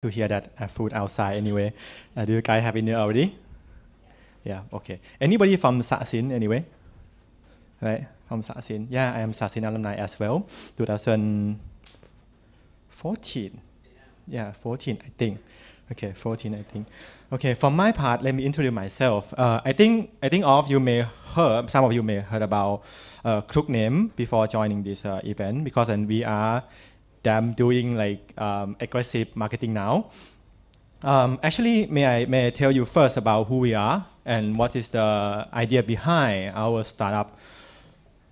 to hear that uh, food outside anyway. Uh, do you guys have dinner already? Yeah, okay. Anybody from Sasin anyway? Right, from Sasin. Yeah, I am Sasin alumni as well. 2014. Yeah, 14, I think. Okay, 14, I think. Okay, for my part, let me introduce myself. Uh, I think I think all of you may heard, some of you may heard about uh, Klook name before joining this uh, event because and we are them doing like um, aggressive marketing now. Um, actually, may I may I tell you first about who we are and what is the idea behind our startup?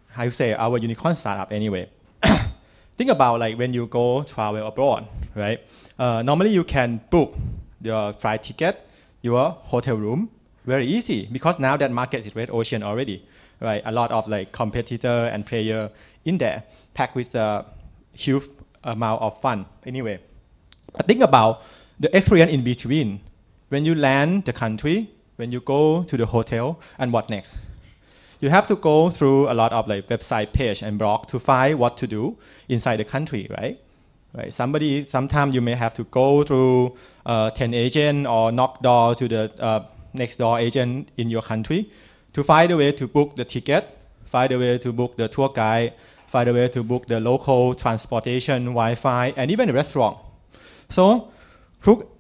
How you say our unicorn startup anyway? Think about like when you go travel abroad, right? Uh, normally you can book your flight ticket, your hotel room, very easy because now that market is red ocean already, right? A lot of like competitor and player in there, packed with a huge amount of fun anyway. But think about the experience in between. When you land the country, when you go to the hotel, and what next? You have to go through a lot of like website page and blog to find what to do inside the country, right? Right. Somebody, sometimes you may have to go through uh, 10 agent or knock door to the uh, next door agent in your country to find a way to book the ticket, find a way to book the tour guide, find a way to book the local transportation, Wi-Fi, and even the restaurant. So Klook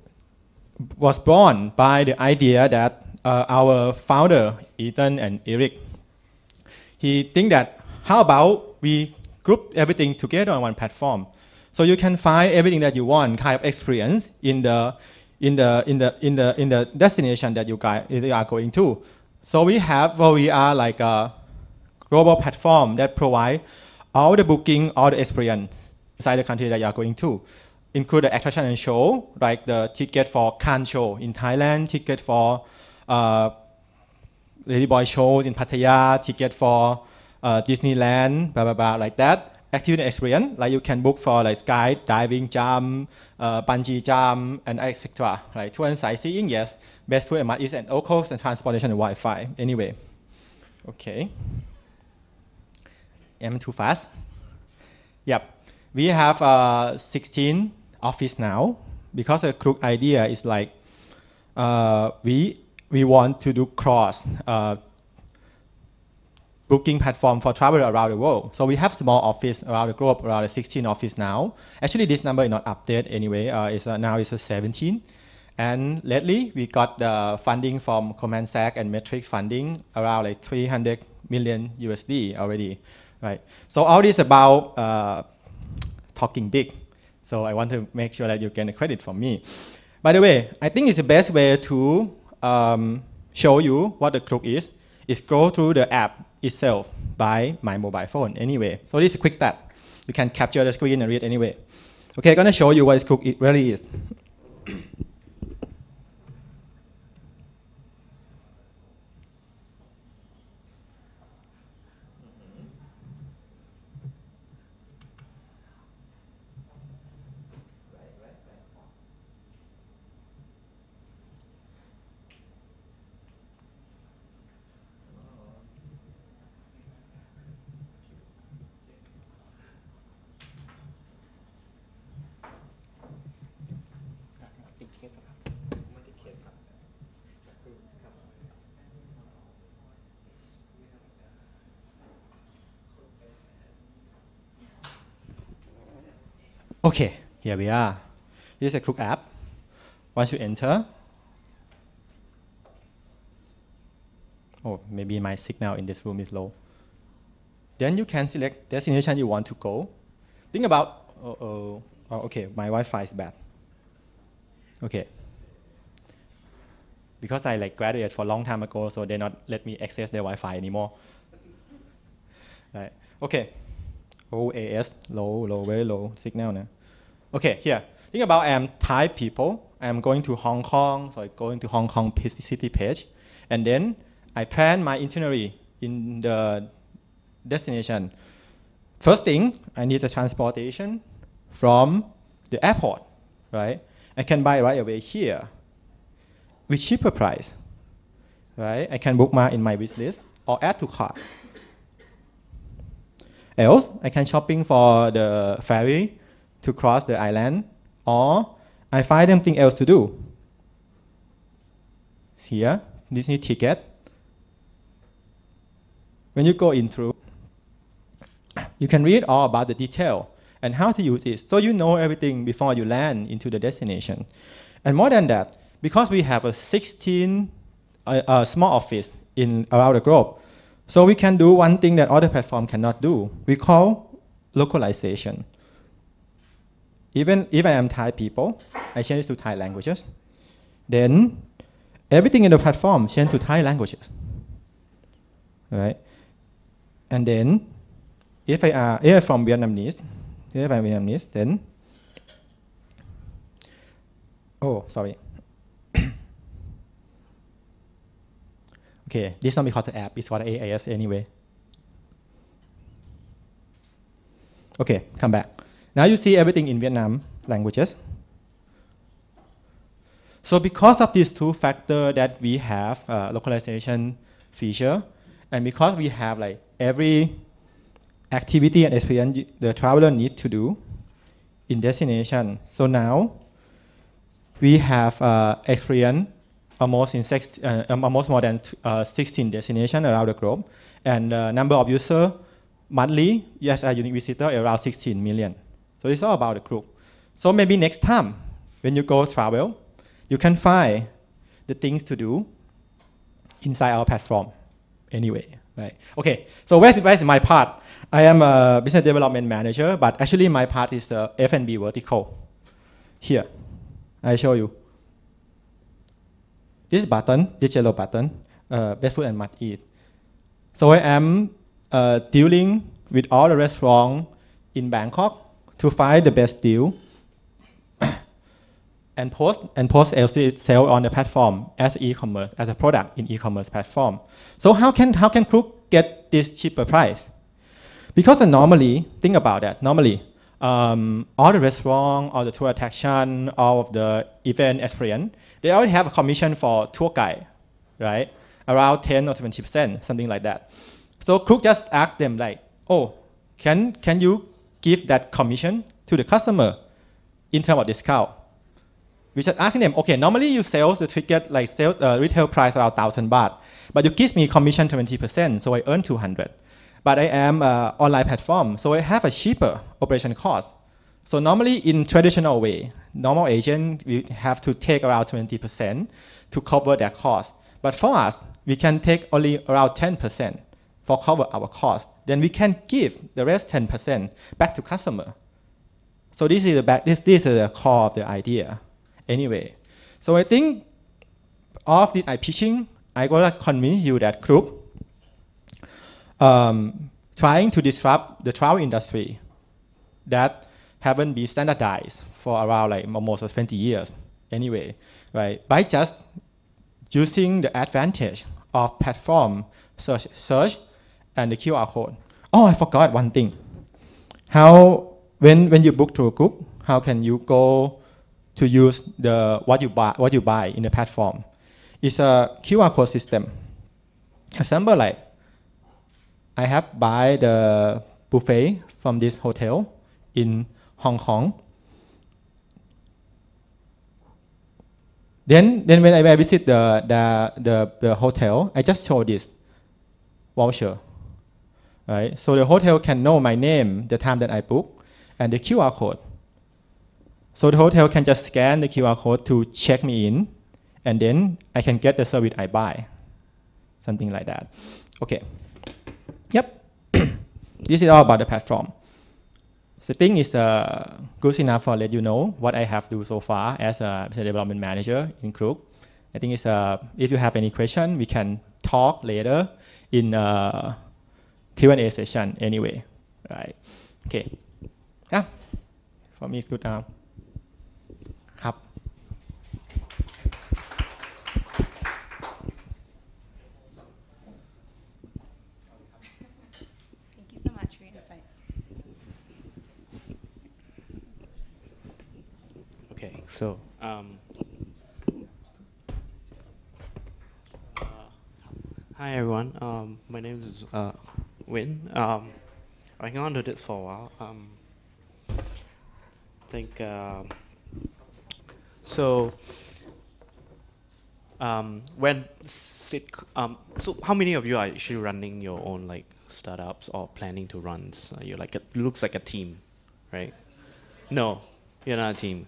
was born by the idea that uh, our founder, Ethan and Eric, he think that how about we group everything together on one platform. So you can find everything that you want, kind of experience in the in the in the in the in the destination that you guys you are going to. So we have well, we are like a global platform that provide all the booking, all the experience inside the country that you are going to, include the attraction and show, like the ticket for Khon show in Thailand, ticket for uh, Ladyboy shows in Pattaya, ticket for uh, Disneyland, blah blah blah, like that. Activity experience, like you can book for like sky diving, jump, uh, bungee jump, and etc. Like tour and sightseeing, yes. Best food and mud is and locals and transportation and Wi-Fi. Anyway, okay. Am I too fast? Yep. We have uh, 16 office now because the Klook idea is like uh, we we want to do cross uh, booking platform for travel around the world. So we have small office around the globe, around the 16 office now. Actually, this number is not updated anyway. Uh, it's, uh, now it's a 17. And lately, we got the funding from Sachs and Matrix funding around like 300 million USD already, right? So all this about uh, talking big. So I want to make sure that you get the credit from me. By the way, I think it's the best way to um, show you what the Klook is, is go through the app itself by my mobile phone anyway. So this is a quick start. You can capture the screen and read anyway. Okay, I'm gonna show you what Klook it really is. Okay, here we are. This is a Klook app. Once you enter, oh, maybe my signal in this room is low. Then you can select destination you want to go. Think about, oh, oh, oh okay, my Wi-Fi is bad. Okay. Because I like graduated for a long time ago, so they not let me access their Wi-Fi anymore. right. Okay. OAS, low, low, very low signal now. Okay, here. Think about I'm Thai people. I'm going to Hong Kong, so I going to Hong Kong city page. And then I plan my itinerary in the destination. First thing, I need the transportation from the airport, right? I can buy right away here with cheaper price, right? I can bookmark in my wish list or add to cart. Else, I can shopping for the ferry to cross the island, or I find something else to do. Here, Disney ticket. When you go in through, you can read all about the detail and how to use it. So you know everything before you land into the destination. And more than that, because we have a 16 uh, uh, small office in around the globe, so we can do one thing that other platform cannot do. We call localization. Even if I am Thai people, I change to Thai languages. Then everything in the platform change to Thai languages. Right? And then if I are if I'm from Vietnamese, if I'm Vietnamese, then oh sorry. okay, this not because the app, it's for the AIS anyway. Okay, come back. Now you see everything in Vietnam languages. So because of these two factors that we have uh, localization feature, and because we have like every activity and experience the traveler need to do in destination. So now we have uh, experience almost in six, uh, almost more than uh, 16 destinations around the globe, and uh, number of user monthly, yes, a unique visitor around 16 million. So it's all about the group. So maybe next time when you go travel, you can find the things to do inside our platform anyway, right? Okay, so where's, where's my part? I am a business development manager, but actually my part is the F&B vertical. Here, I show you. This button, this yellow button, uh, Best Food and Must Eat. So I am uh, dealing with all the restaurants in Bangkok to find the best deal and post and post LC sale on the platform as e-commerce as a product in e-commerce platform. So how can how can Klook get this cheaper price? Because normally think about that. Normally, um, all the restaurant, all the tour attraction, all of the event experience, they already have a commission for tour guide, right? Around 10 or 20 percent, something like that. So Klook just asked them like, oh, can can you give that commission to the customer in terms of discount? We just asking them, okay, normally you sell the ticket like sell uh, retail price around thousand baht, but you give me commission 20%, so I earn 200. But I am an online platform, so I have a cheaper operation cost. So normally in traditional way, normal agent we have to take around 20% to cover their cost. But for us, we can take only around 10% for cover our cost. Then we can give the rest 10% back to customer. So this is the back, this, this is the core of the idea anyway. So I think of this I pitching, I gotta convince you that Klook um, trying to disrupt the travel industry that haven't been standardized for around like almost 20 years anyway, right? By just using the advantage of platform search, search and the QR code. Oh, I forgot one thing. How when when you book through Klook, how can you go to use the what you buy what you buy in the platform. It's a QR code system. Example like I have buy the buffet from this hotel in Hong Kong. Then, then when I visit the, the, the, the hotel, I just show this voucher. Right? So the hotel can know my name, the time that I book, and the QR code. So the hotel can just scan the QR code to check me in, and then I can get the service I buy. Something like that. Okay. Yep. this is all about the platform. The thing is uh, good enough for let you know what I have do so far as a business development manager in Klook. I think it's uh, if you have any question, we can talk later in uh, Q&A session anyway, right? Okay. Yeah, for me it's good now. So, um, uh, hi everyone. Um, my name is uh, Win. Um, been on to this for a while. Um, I think uh, So, um, when sit, um, so how many of you are actually running your own like startups or planning to run? So you're like a, looks like a team, right? No, you're not a team.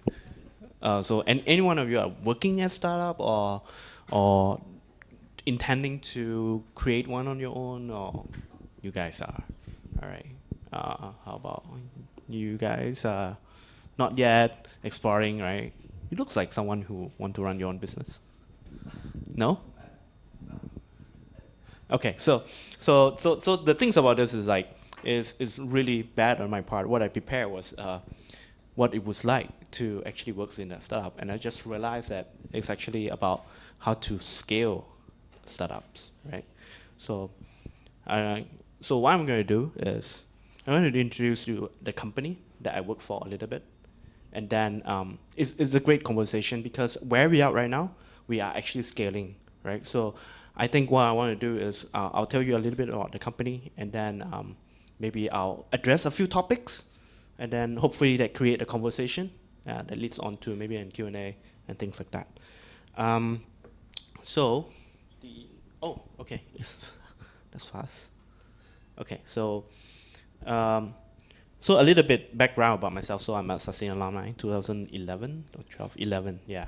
Uh, so, and any one of you are working at startup or or intending to create one on your own, or you guys are? All right. Uh, how about you guys? Uh, not yet exploring, right? You looks like someone who want to run your own business. No? Okay, so so so so the things about this is like is is really bad on my part. What I prepared was uh, what it was like to actually work in a startup, and I just realized that it's actually about how to scale startups, right? So, uh, so what I'm going to do is I'm going to introduce you the company that I work for a little bit, and then um, it's, it's a great conversation because where we are right now, we are actually scaling, right? So I think what I want to do is uh, I'll tell you a little bit about the company, and then um, maybe I'll address a few topics, and then hopefully that create a conversation uh, that leads on to maybe an Q&A and things like that. Um, so, the, oh, okay, that's fast. Okay, so, um, so a little bit background about myself. So I'm a Sasin alumni, 2011 or 12, 11, yeah.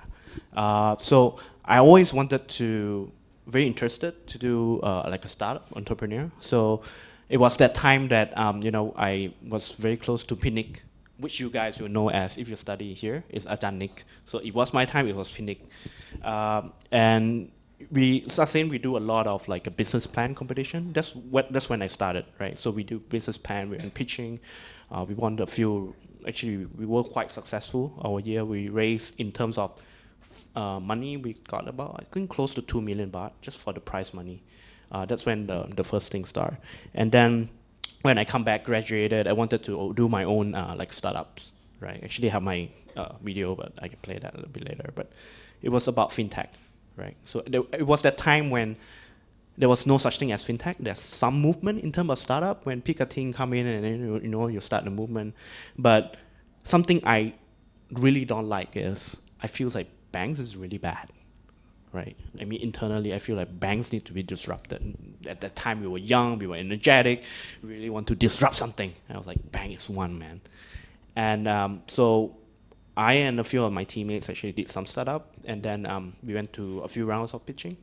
Uh, so I always wanted to, very interested to do uh, like a startup entrepreneur. So it was that time that, um, you know, I was very close to Pinnick, which you guys will know as, if you study here, is Ajanik. So it was my time, it was Pinnick. Um, and we Sasin we do a lot of like a business plan competition. That's what that's when I started, right? So we do business plan, we're in pitching. Uh, we won a few. Actually, we were quite successful. Our year we raised in terms of uh, money, we got about I think close to two million baht just for the prize money. Uh, that's when the the first thing started. And then when I come back, graduated, I wanted to do my own uh, like startups, right? Actually, have my uh, video, but I can play that a little bit later. But it was about fintech, right? So there, it was that time when there was no such thing as fintech. There's some movement in terms of startup when pick a thing come in and then you know you start the movement. But something I really don't like is I feel like banks is really bad, right? I mean internally I feel like banks need to be disrupted. At that time we were young, we were energetic, really want to disrupt something. And I was like, bank is one man. And um, so I and a few of my teammates actually did some startup, and then um, we went to a few rounds of pitching.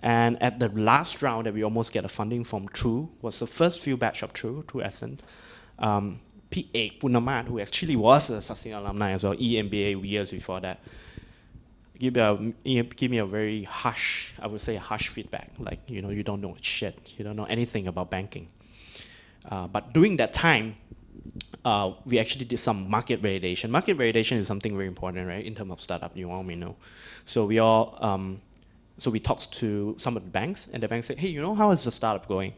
And at the last round that we almost get a funding from True was the first few batch of True, True Essence. Um, P. Ek Punamat, who actually was a Sasin alumni as well, EMBA years before that, give me, a, give me a very harsh, I would say harsh feedback, like, you know, you don't know shit, you don't know anything about banking. Uh, but during that time, uh, we actually did some market validation. Market validation is something very important, right, in terms of startup, you all may know. So we all, um, so we talked to some of the banks, and the banks said, hey, you know, how is the startup going?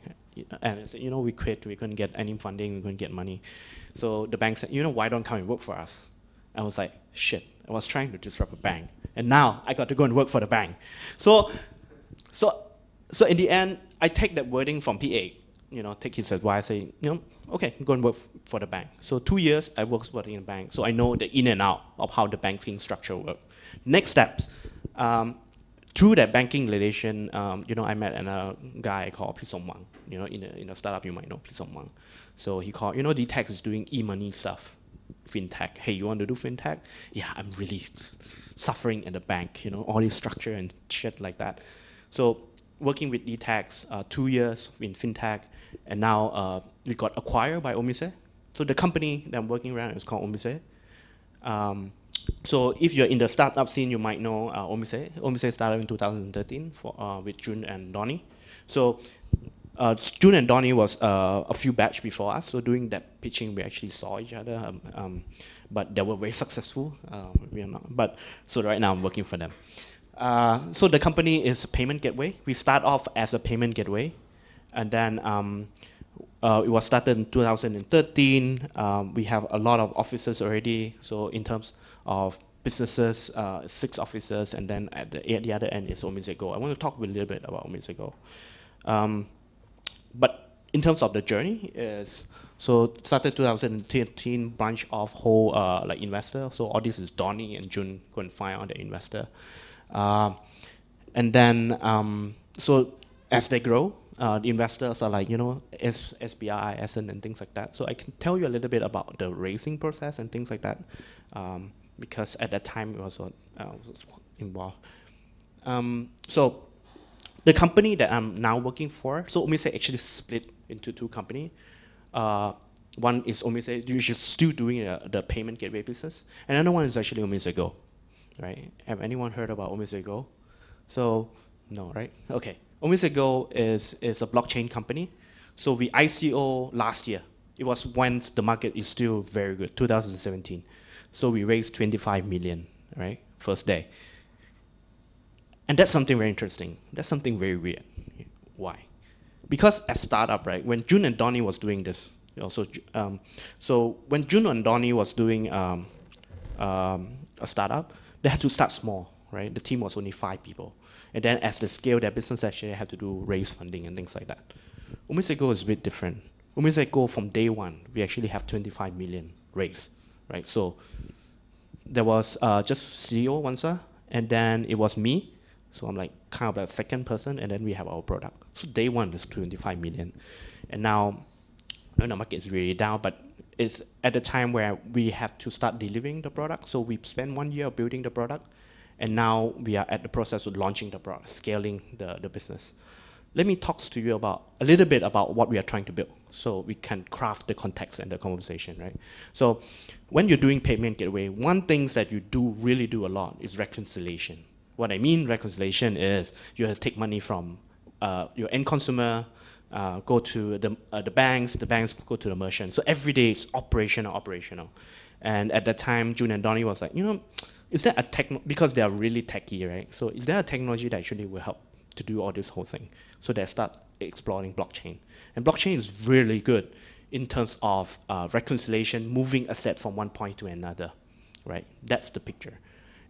And I said, you know, we quit, we couldn't get any funding, we couldn't get money. So the bank said, you know, why don't come and work for us? I was like, shit, I was trying to disrupt a bank. And now I got to go and work for the bank. So, so, so in the end, I take that wording from PA, you know, take his advice, say, you know, okay, go and work for the bank. So two years I worked for the bank, so I know the in and out of how the banking structure works. Next steps, um, through that banking relation, um, you know, I met a guy called Pisong Wang. You know, in a, in a startup you might know Pisong Wang. So he called, you know, DTAC is doing e-money stuff, fintech. Hey, you want to do fintech? Yeah, I'm really suffering in the bank. You know, all this structure and shit like that. So working with DTAC, uh, two years in fintech, and now uh, we got acquired by Omise. So the company that I'm working around is called Omise. Um, so if you're in the startup scene, you might know uh, Omise. Omise started in 2013 for, uh, with Jun and Donnie. So uh, Jun and Donnie was uh, a few batch before us. So during that pitching, we actually saw each other. Um, um, but they were very successful. Uh, we are not. But so right now I'm working for them. Uh, so the company is a payment gateway. We start off as a payment gateway, and then um, uh, it was started in 2013. Um, we have a lot of offices already. So in terms of businesses, uh, six offices, and then at the, at the other end is Omisego. I want to talk a little bit about Omisego. Um, but in terms of the journey is so started 2013 branch of whole uh, like investor. So all this is Donnie and Jun go and find out the investor. Uh, and then um, so as they grow, uh, the investors are like you know S- SBI, SN, and things like that. So I can tell you a little bit about the raising process and things like that, um, because at that time it was, uh, was involved. Um, so the company that I'm now working for, so Omise actually split into two companies. Uh, one is Omise, which is still doing uh, the payment gateway business. And Another one is actually Omise Go, right? Have anyone heard about Omise Go? So, no, right? Okay. Omise Go is, is a blockchain company. So we ICO last year. It was when the market is still very good, 2017. So we raised 25 million, right? First day. And that's something very interesting. That's something very weird. Why? Because as startup, right, when Jun and Donnie was doing this, also, um, so when Jun and Donnie was doing um, um, a startup, they had to start small, right? The team was only five people. And then as they scale their business, actually had to do raise funding and things like that. Omisego is a bit different. Omisego from day one, we actually have 25 million raised, right? So there was uh, just CEO Vansa, and then it was me, so I'm like kind of the second person, and then we have our product. So day one is 25 million. And now, the market is really down, but it's at the time where we have to start delivering the product. So we spent one year building the product, and now we are at the process of launching the product, scaling the, the business. Let me talk to you about a little bit about what we are trying to build so we can craft the context and the conversation, right? So when you're doing payment gateway, one thing that you do really do a lot is reconciliation what I mean reconciliation is you take money from uh, your end consumer, uh, go to the, uh, the banks, the banks go to the merchant. So every day it's operational, operational. And at that time, Jun and Donnie was like, you know, is there a tech, because they are really techy, right? So is there a technology that actually will help to do all this whole thing? So they start exploring blockchain. And blockchain is really good in terms of uh, reconciliation, moving asset from one point to another, right? That's the picture.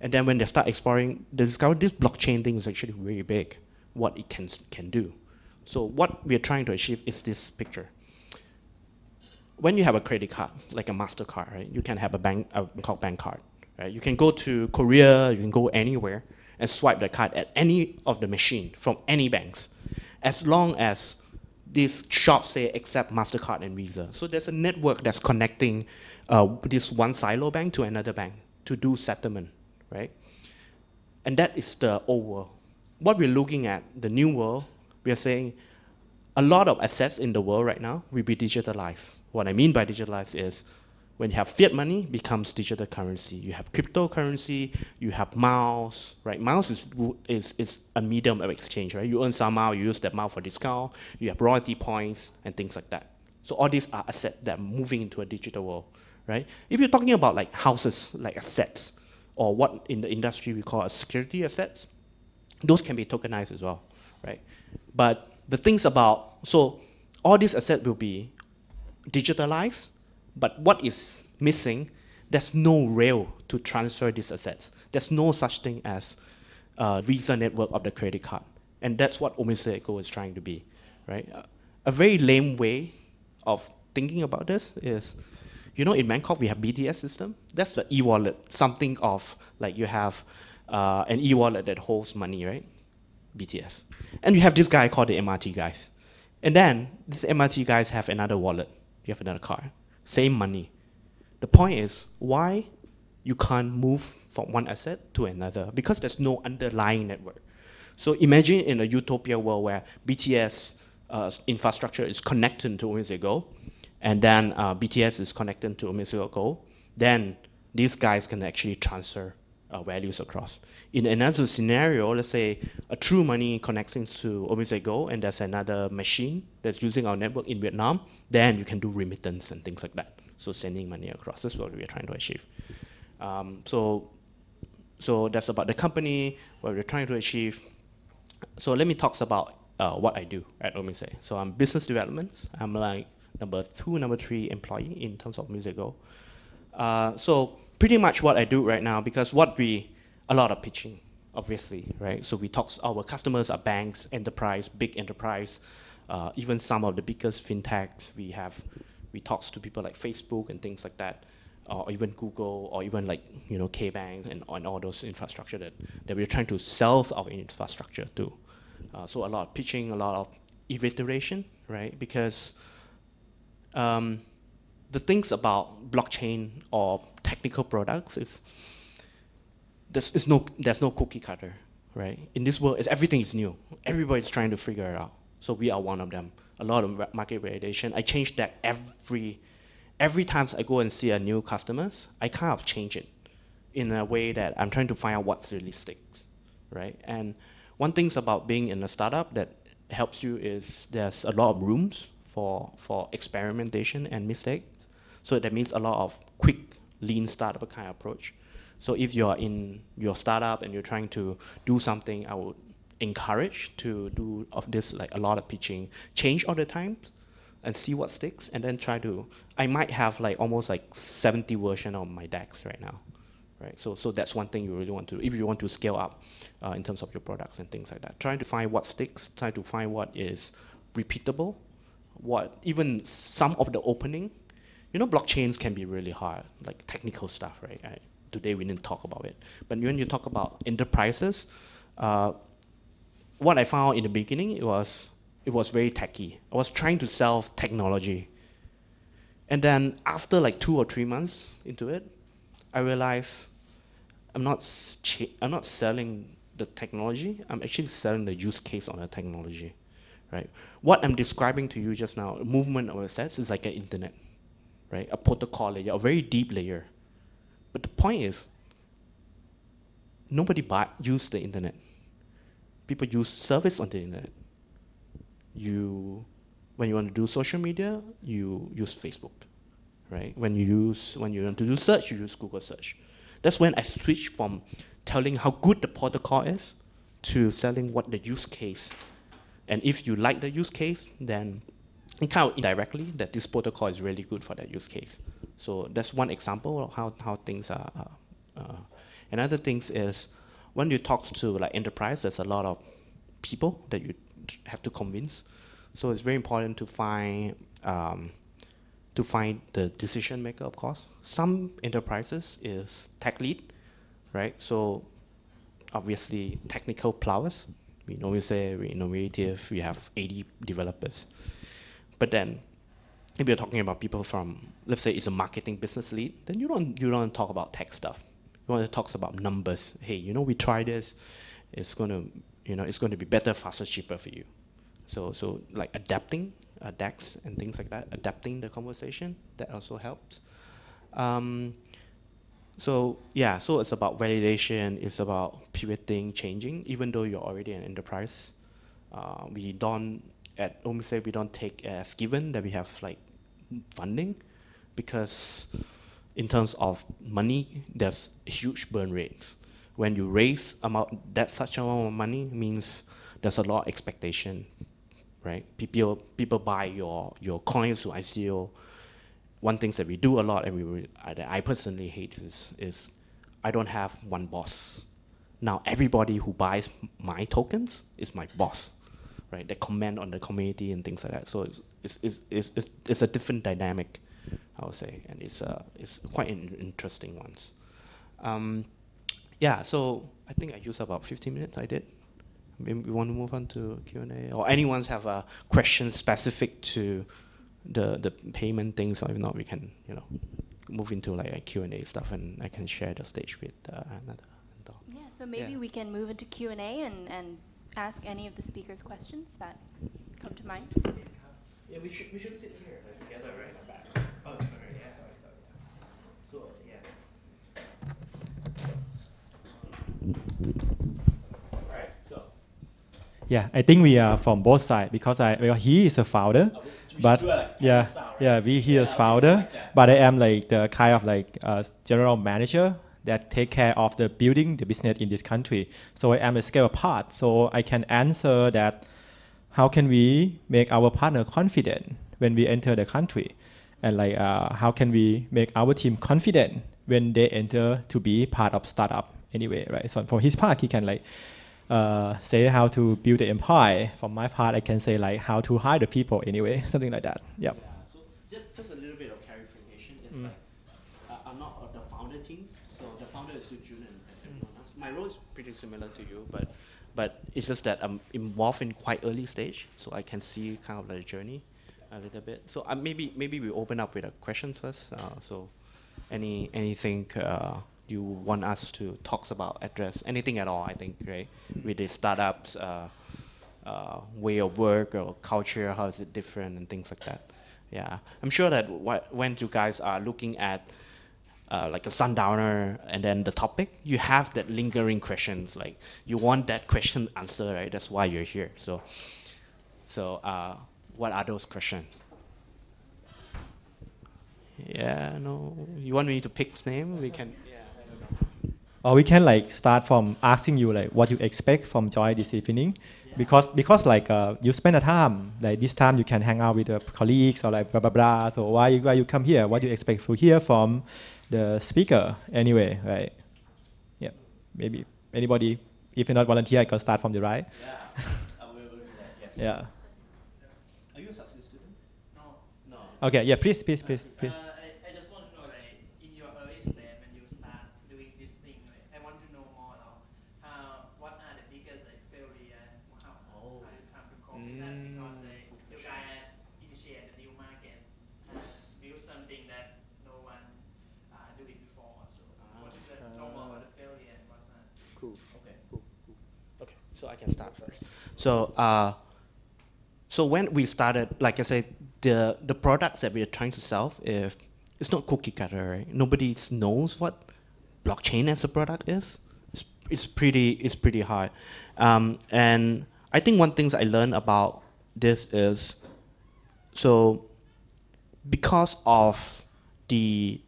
And then when they start exploring, they discover this blockchain thing is actually really big, what it can, can do. So what we're trying to achieve is this picture. When you have a credit card, like a MasterCard, right, you can have a bank, a called bank card. Right? You can go to Korea, you can go anywhere and swipe the card at any of the machine from any banks, as long as these shops say accept MasterCard and Visa. So there's a network that's connecting uh, this one silo bank to another bank to do settlement right? And that is the old world. What we're looking at, the new world, we are saying a lot of assets in the world right now will be digitalized. What I mean by digitalized is when you have fiat money becomes digital currency. You have cryptocurrency, you have miles, right? Miles is, is, is a medium of exchange, right? You earn some mile, you use that mile for discount, you have royalty points and things like that. So all these are assets that are moving into a digital world, right? If you're talking about like houses, like assets, or what in the industry we call a security assets, those can be tokenized as well, right? But the things about, so all these assets will be digitalized, but what is missing, there's no rail to transfer these assets. There's no such thing as a Visa network of the credit card. And that's what Omisego is trying to be, right? A very lame way of thinking about this is you know, in Bangkok, we have BTS system. That's the e-wallet, something of like you have uh, an e-wallet that holds money, right? BTS. And you have this guy called the MRT guys. And then these MRT guys have another wallet. You have another card. Same money. The point is, why you can't move from one asset to another? Because there's no underlying network. So imagine in a utopia world where BTS uh, infrastructure is connected to Go and then uh, BTS is connected to Omisego then these guys can actually transfer uh, values across. In another scenario, let's say a true money connecting to Omisego and there's another machine that's using our network in Vietnam, then you can do remittance and things like that. So sending money across, that's what we're trying to achieve. Um, so, so that's about the company, what we're trying to achieve. So let me talk about uh, what I do at Omise. So I'm business development. I'm like number two, number three employee in terms of Omisego. Uh, so pretty much what I do right now, because what we, a lot of pitching, obviously, right? So we talk, our customers are banks, enterprise, big enterprise, Uh, even some of the biggest fintechs, we have, we talks to people like Facebook and things like that, or even Google, or even like you know K-banks and, and all those infrastructure that, that we're trying to sell our infrastructure to. Uh, so a lot of pitching, a lot of iteration, right? Because um, the things about blockchain or technical products is there's, no there's no cookie cutter, right? In this world, everything is new. Everybody's trying to figure it out. So we are one of them. A lot of market validation. I change that every every time I go and see a new customers. I kind of change it in a way that I'm trying to find out what's realistic, right? And one thing about being in a startup that helps you is there's a lot of rooms for for experimentation and mistakes. So that means a lot of quick lean startup kind of approach. So if you are in your startup and you're trying to do something, I would encourage to do of this like a lot of pitching, change all the time, and see what sticks, and then try to. I might have like almost like 70 version of my decks right now, right? So so that's one thing you really want to if you want to scale up uh, in terms of your products and things like that. Trying to find what sticks, trying to find what is repeatable, what even some of the opening. You know, blockchains can be really hard, like technical stuff, right? I, today we didn't talk about it. But when you talk about enterprises, uh, what I found in the beginning it was it was very techy. I was trying to sell technology, and then after like two or three months into it, I realized I'm not I'm not selling the technology. I'm actually selling the use case on the technology, right? What I'm describing to you just now, movement of assets, is like an internet, right? A protocol layer, a very deep layer but the point is, nobody buy, use the internet. People use service on the internet. You, when you want to do social media, you use Facebook, right? When you use, when you want to do search, you use Google search. That's when I switched from telling how good the protocol is to selling what the use case. And if you like the use case, then kind of indirectly that this protocol is really good for that use case. So that's one example of how, how things are. Uh, another thing is when you talk to like enterprise, there's a lot of people that you have to convince. So it's very important to find um, to find the decision maker, of course. Some enterprises is tech lead, right? So obviously technical prowess. We always say we're innovative. We have 80 developers. But then, if you're talking about people from, let's say, it's a marketing business lead, then you don't you don't talk about tech stuff. You want to talk about numbers. Hey, you know, we try this. It's going to, you know, it's going to be better, faster, cheaper for you. So so like adapting uh, decks and things like that, adapting the conversation that also helps. Um, so yeah, so it's about validation. It's about pivoting, changing. Even though you're already an enterprise, uh, we don't at Omisego we don't take as given that we have like funding because in terms of money, there's huge burn rates. When you raise amount that such amount of money means there's a lot of expectation, right? People people buy your your coins to ICO. One thing that we do a lot and we I personally hate is is I don't have one boss. Now everybody who buys my tokens is my boss right? They comment on the community and things like that. So it's it's it's it's, it's, it's a different dynamic, I would say, and it's uh it's quite an interesting ones. Um, yeah, so I think I used about 15 minutes. I did. Maybe we want to move on to Q and A, or anyone's have a question specific to the the payment things, or if not, we can you know move into like a Q and A stuff, and I can share the stage with uh, another. Yeah, so maybe yeah. we can move into Q and A and and ask any of the speakers questions that come to mind? Yeah, we should, we should sit here together, right? Oh, sorry, yeah, sorry, sorry. So, yeah. Yeah, I think we are from both sides because I well, he is a founder, oh, but yeah, yeah, we he is founder, like but I am like the kind of like uh, general manager that take care of the building the business in this country. So I am a scale part. So I can answer that how can we make our partner confident when we enter the country? And like uh, how can we make our team confident when they enter to be part of startup anyway, right? So for his part, he can like uh, say how to build the empire. For my part, I can say like how to hire the people anyway, something like that. Yep. Yeah, so just, just a little bit of clarification. It's like, uh, I'm not of the founder team, so the founder is still Jun and, and everyone else. My role is pretty similar to you, but but it's just that I'm involved in quite early stage, so I can see kind of the journey a little bit. So uh, maybe maybe we open up with a questions first. Uh, so any anything uh, you want us to talk about, address anything at all? I think right with the startups. Uh, uh, way of work or culture, how is it different and things like that. Yeah, I'm sure that wh- when you guys are looking at uh, like a sundowner and then the topic, you have that lingering questions. Like you want that question answered, right? That's why you're here. So, so uh, what are those questions? Yeah, no. You want me to pick name? We can. Yeah. Or we can like start from asking you like what you expect from joy this evening, because because like uh, you spend a time like this time you can hang out with the colleagues or like blah blah blah. So why you why you come here? What do you expect to hear from the speaker anyway, right? Yeah, maybe anybody. If you're not volunteer, I can start from the right. Yeah, I will do that. Yes. Yeah. Are you a success student? No. No. Okay. Yeah. Please, please, please, please. Uh, I, I just want to know, like, in your early stage when you start doing this thing, like, I want to know more about how, what are the biggest like failure and how, Oh. how you come to cope with that Mm. because like, you guys initiate a new market and build something that no one uh, do it before. So Ah. what is the normal about the failure and what's not? Cool. Okay. Cool. Cool. Okay. So I can start first. So, uh, so when we started, like I said, the the products that we are trying to sell, if it's not cookie cutter, right? Nobody knows what blockchain as a product is. It's, it's pretty it's pretty hard, um, and I think one things I learned about this is, so because of the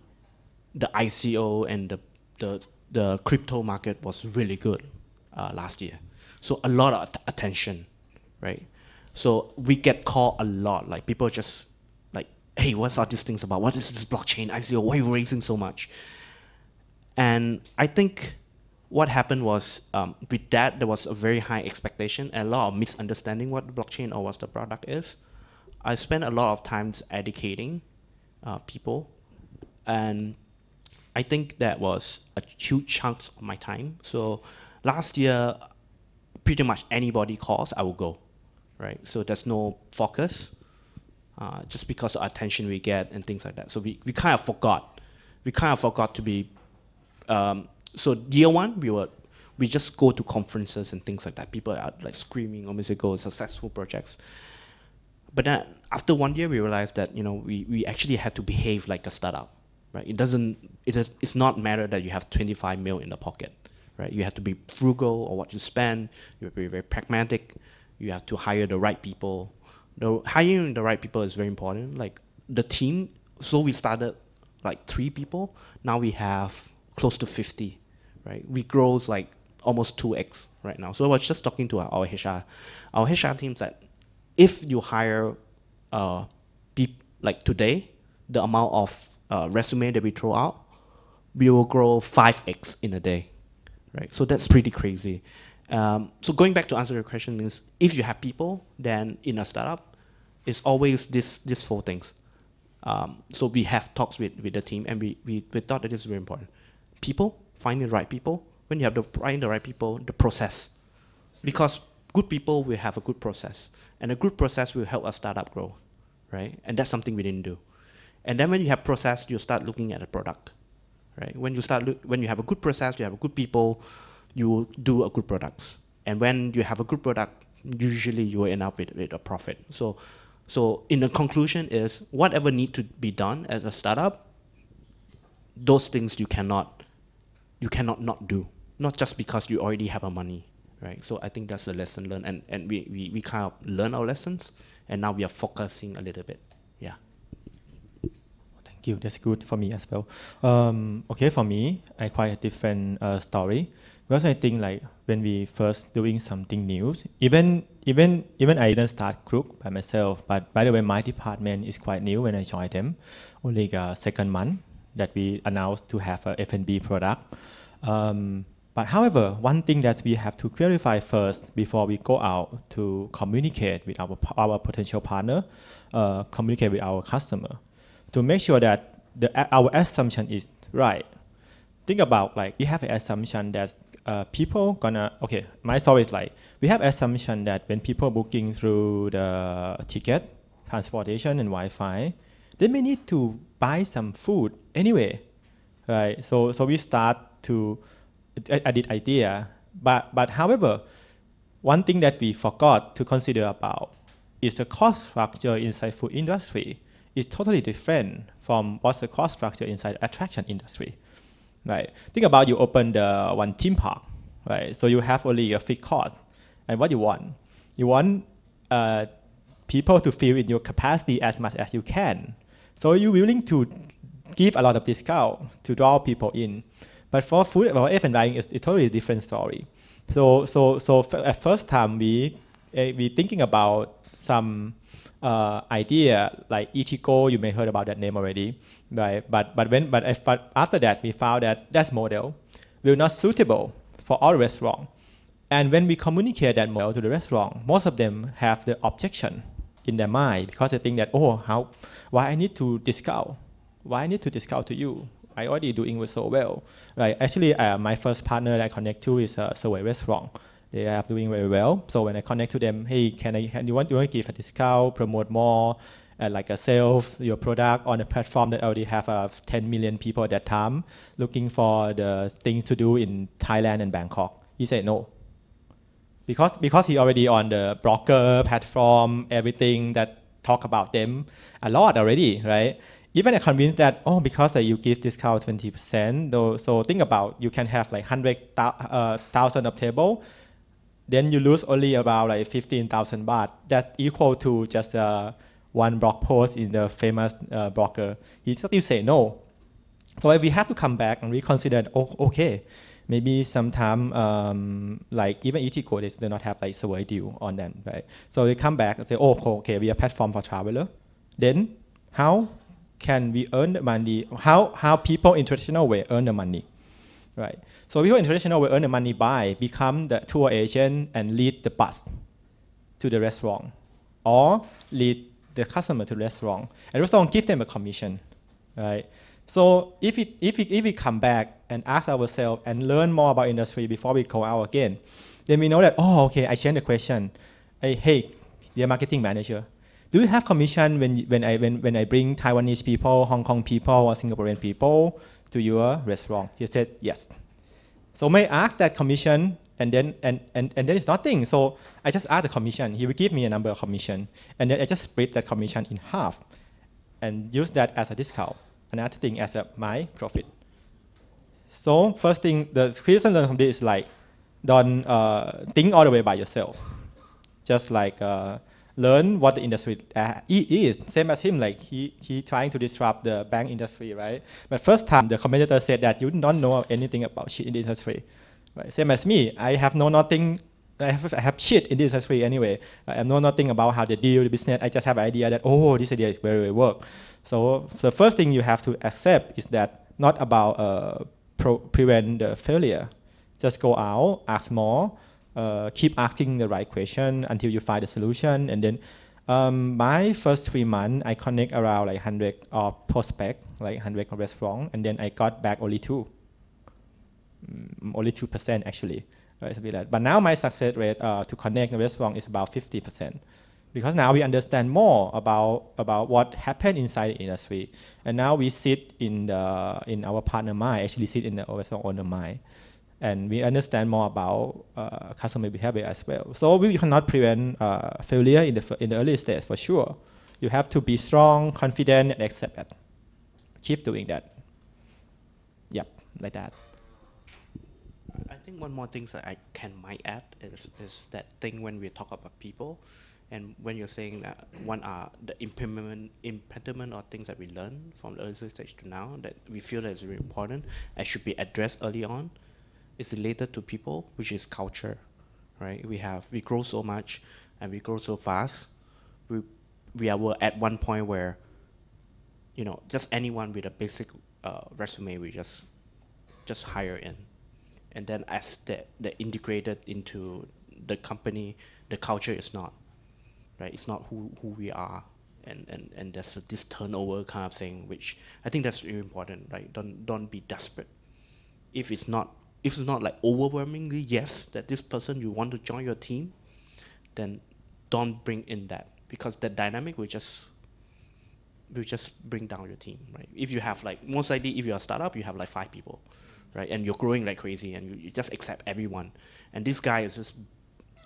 the ICO and the the the crypto market was really good uh, last year. So a lot of attention, right? So we get called a lot. Like people just like, hey, what's all these things about? What is this blockchain I see Why are you raising so much? And I think what happened was um, with that there was a very high expectation and a lot of misunderstanding what the blockchain or what the product is. I spent a lot of times educating uh, people, and I think that was a huge chunk of my time. So last year, pretty much anybody calls, I will go, right? So there's no focus, uh, just because of attention we get and things like that. So we, we kind of forgot, we kind of forgot to be. Um, so year one, we were we just go to conferences and things like that. People are like screaming, Omisego, successful projects. But then after one year, we realized that you know we, we actually had to behave like a startup, right? It doesn't it is it's not matter that you have 25 mil in the pocket, right? You have to be frugal or what you spend. You have to be very pragmatic. You have to hire the right people. The hiring the right people is very important. Like the team, so we started like three people. Now we have close to 50, right? We grows like almost 2x right now. So I was just talking to our, HR. Our HR team said, if you hire uh, like today, the amount of uh, resume that we throw out, we will grow 5x in a day, right? So that's pretty crazy. Um, so going back to answer your question means if you have people, then in a startup, it's always this these four things. Um, so we have talks with, with the team, and we, we, we thought that is very important. People, finding the right people. When you have the find the right people, the process, because good people will have a good process, and a good process will help a startup grow, right? And that's something we didn't do. And then when you have process, you start looking at the product, right? When you start when you have a good process, you have a good people, you do a good products. And when you have a good product, usually you will end up with, with a profit. So, so in the conclusion is whatever need to be done as a startup, those things you cannot, you cannot not do. Not just because you already have a money, right? So I think that's a lesson learned, and, and we, we, we kind of learn our lessons, and now we are focusing a little bit. You. That's good for me as well. Um, okay, for me, I quite a different uh, story because I think like when we first doing something new, even even even I didn't start Klook by myself. But by the way, my department is quite new when I joined them, only uh, second month that we announced to have a F&B product. Um, But however, one thing that we have to clarify first before we go out to communicate with our, our potential partner, uh, communicate with our customer, to make sure that the, our assumption is right. Think about like we have an assumption that uh, people gonna okay. My story is like we have assumption that when people booking through the ticket, transportation, and Wi-Fi, they may need to buy some food anyway, right? So so we start to edit idea, but but however, one thing that we forgot to consider about is the cost structure inside food industry is totally different from what's the cost structure inside attraction industry, right? Think about you open the one theme park, right? So you have only a fixed cost, and what you want? You want uh, people to fill in your capacity as much as you can. So you're willing to give a lot of discount to draw people in. But for food, for F&B, it's, it's totally different story. So, so, so at first time, we, uh, we thinking about some uh, idea like Eatigo, you may heard about that name already, right? But, but, when, but, but after that, we found that that model will not suitable for all restaurants. And when we communicate that model to the restaurant, most of them have the objection in their mind because they think that, oh, how, why I need to discount? Why I need to discount to you? I already doing so well, right? Actually, uh, my first partner that I connect to is a Subway restaurant. They are doing very well. So when I connect to them, hey, can I? Can you want you want to give a discount, promote more, and like a sales your product on a platform that already have uh, 10 million people at that time looking for the things to do in Thailand and Bangkok. He said no. Because because he already on the broker platform, everything that talk about them a lot already, right? even I convinced that oh because that you give discount 20% though so think about you can have like 100,000 uh, of table then you lose only about like 15,000 baht. That equal to just uh, one blog post in the famous uh, blogger he still say no. So we have to come back and reconsider oh, okay maybe sometime um, like even Eatigo they do not have like survey deal on them right? So they come back and say oh okay we are platform for traveler. Then how can we earn the money? How, how people in traditional way earn the money, right? So people in traditional way earn the money by become the tour agent and lead the bus to the restaurant, or lead the customer to the restaurant, and restaurant give them a commission, right? So if we, if we, if we come back and ask ourselves and learn more about industry before we go out again, then we know that, oh, okay, I change the question. Hey, hey, dear marketing manager, do you have commission when, when, I, when, when I bring Taiwanese people, Hong Kong people, or Singaporean people to your restaurant? He said, yes. So may I ask that commission, and then, and, and, and then it's nothing. So I just ask the commission. He will give me a number of commission, and then I just split that commission in half and use that as a discount. Another thing as a, my profit. So first thing, the lesson learned from this is like, don't uh, think all the way by yourself. Just like uh, learn what the industry uh, is. Same as him, like he, he trying to disrupt the bank industry, right? But first time the competitor said that you don't know anything about shit in the industry. Right? Same as me, I have know nothing I have, I have shit in this industry anyway. I know nothing about how they deal the business. I just have idea that, oh, this idea is very, very work. So the first thing you have to accept is that not about uh, prevent the failure. Just go out, ask more, uh, keep asking the right question until you find the solution. And then um, my first three months, I connect around like 100 of prospect, like 100 of restaurant, and then I got back only two, mm, only 2% actually. Right, that. But now my success rate uh, to connect the restaurant is about 50%. Because now we understand more about, about what happened inside the industry. And now we sit in, the, in our partner mind, actually sit in the restaurant owner mind and we understand more about uh, customer behavior as well. So we cannot prevent uh, failure in the, in the early stage for sure. You have to be strong, confident, and accept it. Keep doing that. Yep, like that. I think one more thing that I can might add is, is that thing when we talk about people, and when you're saying that one are the impediment, impediment or things that we learn from the early stage to now that we feel that is really important and should be addressed early on is related to people, which is culture, right? We have we grow so much and we grow so fast. We we are at one point where, you know, just anyone with a basic uh, resume we just just hire in, and then as they they integrated into the company, the culture is not, right? It's not who who we are, and and and there's a, this turnover kind of thing, which I think that's really important, right? Don't don't be desperate. If it's not if it's not like overwhelmingly yes that this person you want to join your team, then don't bring in that because the dynamic will just will just bring down your team, right? If you have like most likely if you're a startup, you have like five people, right? And you're growing like crazy and you, you just accept everyone. And this guy is just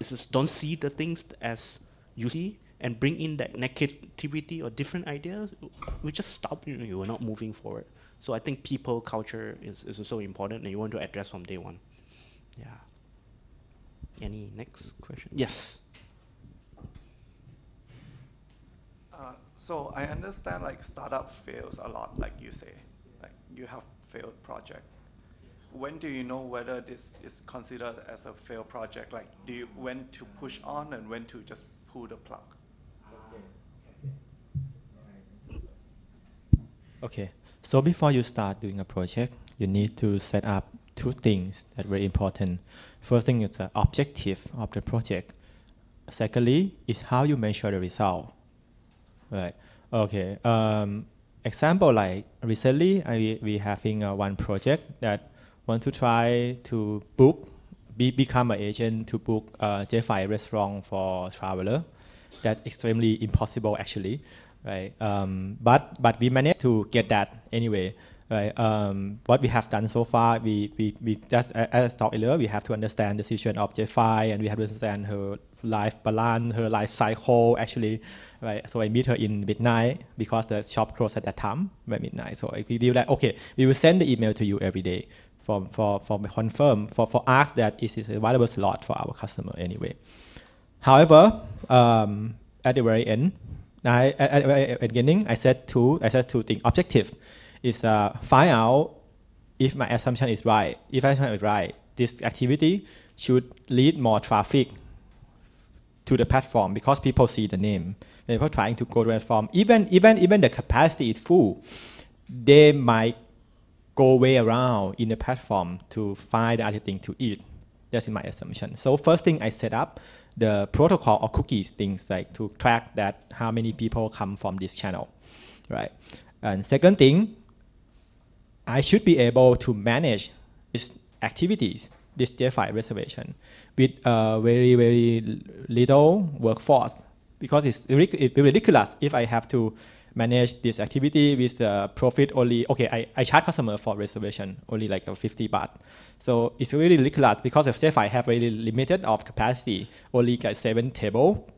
is just don't see the things as you see and bring in that negativity or different ideas, we just stop you, you are not moving forward. So I think people culture is, is also important and you want to address from day one. Yeah. Any next question? Yes. Uh, so I understand like startup fails a lot, like you say, like you have failed project. When do you know whether this is considered as a failed project? Like, do you when to push on and when to just pull the plug? Okay. So before you start doing a project, you need to set up two things that are very important. First thing is the objective of the project. Secondly, is how you measure the result. Right. Okay. Um, example like recently, I, we having uh, one project that want to try to book, be, become an agent to book a Jay Fai restaurant for traveler. That's extremely impossible actually, right? Um, but but we managed to get that anyway. Right. Um, what we have done so far, we, we, we just as I talked earlier, we have to understand the situation of Jay Fai and we have to understand her life balance, her life cycle actually. Right. So I meet her in midnight because the shop closed at that time midnight. So we deal that okay, we will send the email to you every day for for for confirm for for ask that is a valuable slot for our customer anyway. However, um, at the very end, I, at, the beginning, I said two, I said two things. Objective is uh, find out if my assumption is right. If my assumption is right, this activity should lead more traffic to the platform because people see the name. People trying to go to the platform. Even even even the capacity is full, they might go way around in the platform to find the other thing to eat. That's my assumption. So first thing I set up the protocol or cookies things like to track that how many people come from this channel, right? And second thing, I should be able to manage its activities, this Jay Fai reservation, with a very very little workforce because it's, it's ridiculous if I have to manage this activity with the profit only. Okay, I, I charge customer for reservation only like 50 baht. So it's really ridiculous because if Jay Fai have very limited of capacity, only like seven table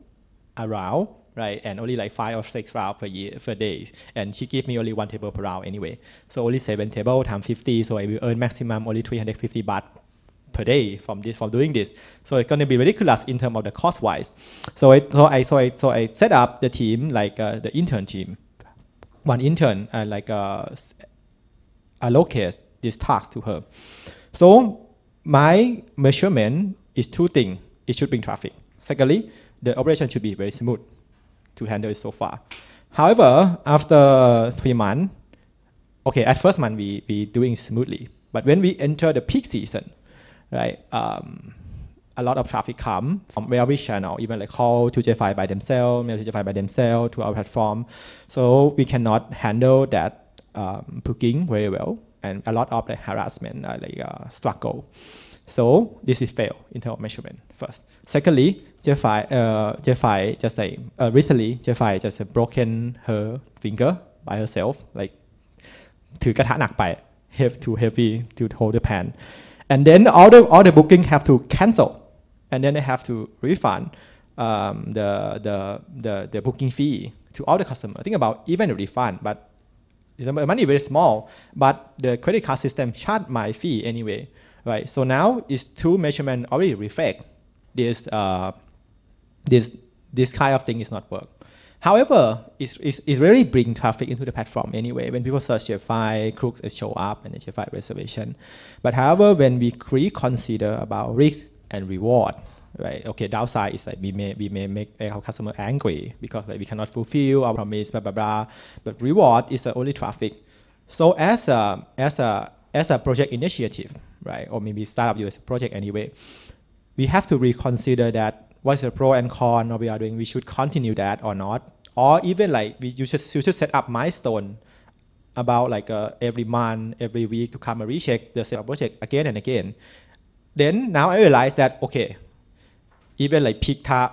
around, right? And only like five or six round per year per day. And she give me only one table per round anyway. So only seven table times 50. So I will earn maximum only 350 baht per day from this from doing this. So it's going to be ridiculous in terms of the cost wise. So I so I so I so I set up the team like uh, the intern team one intern uh, like uh, allocate this task to her. So my measurement is two things. It should bring traffic. Secondly, the operation should be very smooth to handle it so far. However, after three months, okay, at first month we we doing smoothly, but when we enter the peak season, right, um, a lot of traffic come from various channel, even like call to Jay Fai by themselves, mail to Jay Fai by themselves to our platform. So we cannot handle that um, booking very well and a lot of the harassment, uh, like uh, struggle. So this is fail in terms of measurement first. Secondly, Jay Fai, uh, Jay Fai just like uh, recently, Jay Fai just uh, broken her finger by herself, like ถือกระทะหนักไป have too heavy to hold the pen, And then all the all the booking have to cancel and then they have to refund um, the, the, the, the booking fee to all the customers. Think about even a refund, but the money very small, but the credit card system charge my fee anyway, right? So now is two measurement already reflect this, uh, this, this kind of thing is not work. However, it's, it's, it really bring traffic into the platform anyway. When people search J5, Klook's show up and Jay Fai reservation. But however, when we reconsider about risk and reward right okay downside is like we may we may make our customer angry because like we cannot fulfill our promise blah blah blah but reward is uh, only traffic so as a as a as a project initiative right? Or maybe start up US project anyway. We have to reconsider that what's the pro and con of we are doing. We should continue that or not, or even like we you should you should set up milestone about like uh, every month, every week to come and recheck the same project again and again. Then now I realize that okay, even like peak time,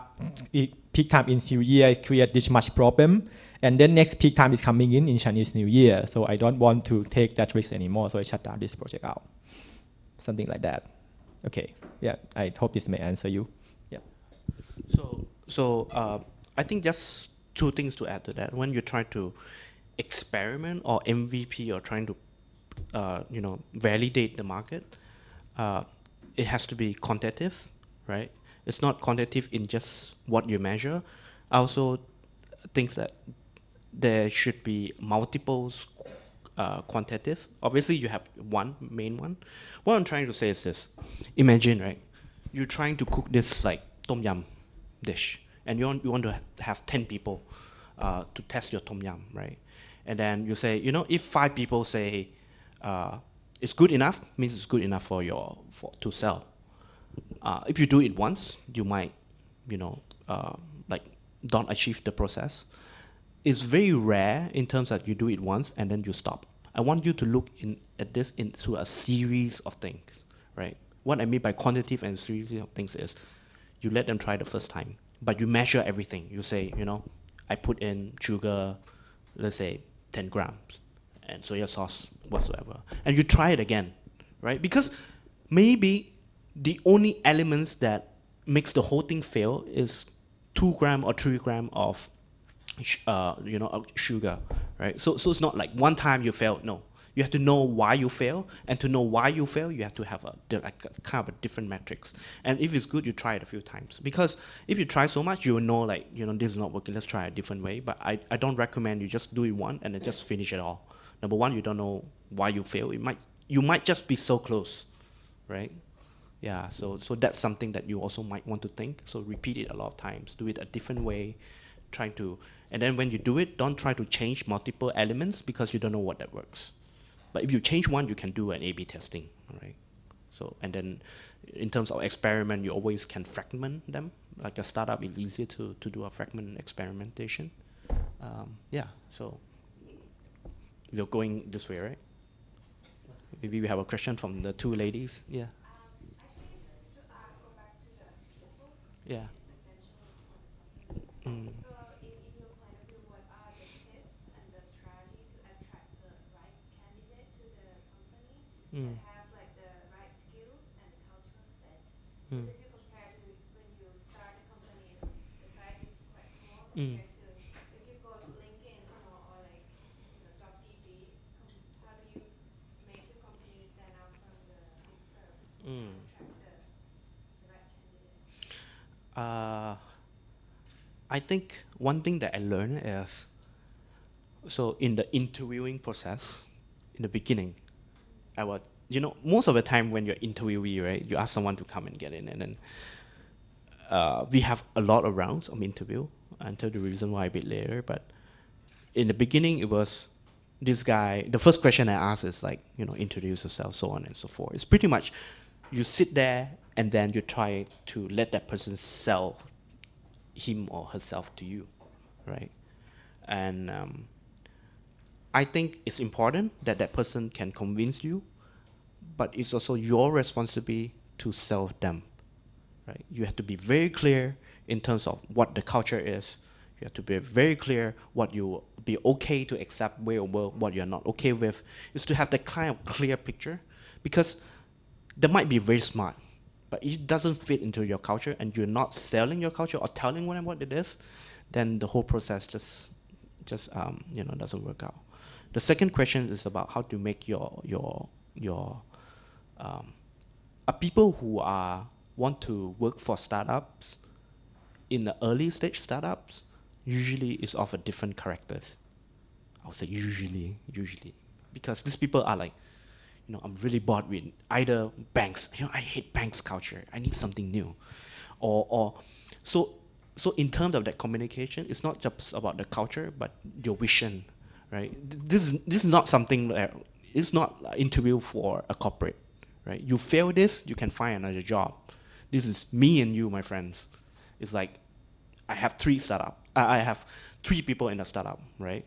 peak time in New Year create this much problem, and then next peak time is coming in in Chinese New Year. So I don't want to take that risk anymore. So I shut down this project out, something like that. Okay, yeah, I hope this may answer you. Yeah. So, so uh, I think just two things to add to that. When you try to experiment or MVP or trying to, uh, you know, validate the market, uh, it has to be quantitative, right? It's not quantitative in just what you measure. I also think that there should be multiples uh, quantitative. Obviously, you have one main one. What I'm trying to say is this: Imagine, right? You're trying to cook this like tom yum dish, and you want you want to have ten people uh, to test your tom yum, right? And then you say, you know, if five people say uh, it's good enough, means it's good enough for your for to sell. Uh, if you do it once, you might, you know, uh, like don't achieve the process it's very rare in terms that you do it once and then you stop. I want you to look in at this into a series of things, right? What I mean by quantitative and series of things is you let them try the first time, but you measure everything. You say, you know, I put in sugar, let's say 10 grams, and soya sauce whatsoever, and you try it again, right? Because maybe the only elements that makes the whole thing fail is two gram or three gram of uh, you know, sugar, right? So, so it's not like one time you fail. No, you have to know why you fail, and to know why you fail, you have to have a like a, kind of a different metrics. And if it's good, you try it a few times because if you try so much, you will know like you know this is not working. Let's try a different way. But I, I don't recommend you just do it one and then just finish it all. Number one, you don't know why you fail. It might you might just be so close, right? Yeah. So so that's something that you also might want to think. So repeat it a lot of times. Do it a different way, trying to and then when you do it, don't try to change multiple elements because you don't know what that works. But if you change one, you can do an A/B testing, right? So and then in terms of experiment, you always can fragment them. Like a startup, it's easier to, to do a fragment experimentation. Um, yeah, so you're going this way, right? Maybe we have a question from the two ladies. Yeah. Yeah. Mm. mm. that have like the right skills and cultural fit. Mm. if you compare to when you start a company, the size is quite small mm. compared to if you go to LinkedIn you know, or like you know, JobsDB, how do you make your company stand out from the big firms mm. Uh, I think one thing that I learned is so in the interviewing process, in the beginning, I was, you know, most of the time when you're interviewee, right, you ask someone to come and get in, and then uh, we have a lot of rounds of interview. Tell the reason why a bit later, but in the beginning, it was this guy. The first question I asked is like, you know, introduce yourself, so on and so forth. It's pretty much you sit there and then you try to let that person sell him or herself to you, right? And um, I think it's important that that person can convince you, but it's also your responsibility to sell them. Right? You have to be very clear in terms of what the culture is. You have to be very clear what you be okay to accept, where what you're not okay with. Is to have that kind of clear picture, because they might be very smart, but it doesn't fit into your culture, and you're not selling your culture or telling them what it is, then the whole process just just um, you know doesn't work out. The second question is about how to make your your your um, are people who are want to work for startups in the early stage startups usually is of a different characters. I would say usually, usually, because these people are like, you know, I'm really bored with either banks. You know, I hate banks culture. I need something new, or or so so in terms of that communication, it's not just about the culture, but your vision right? This is this is not something that it's not interview for a corporate, right? You fail this, you can find another job. This is me and you, my friends. It's like I have three startup. I I have three people in a startup, right?